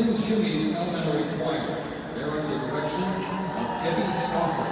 Twin Chimneys Elementary Choir. They're under the direction of Debbie Stauffer.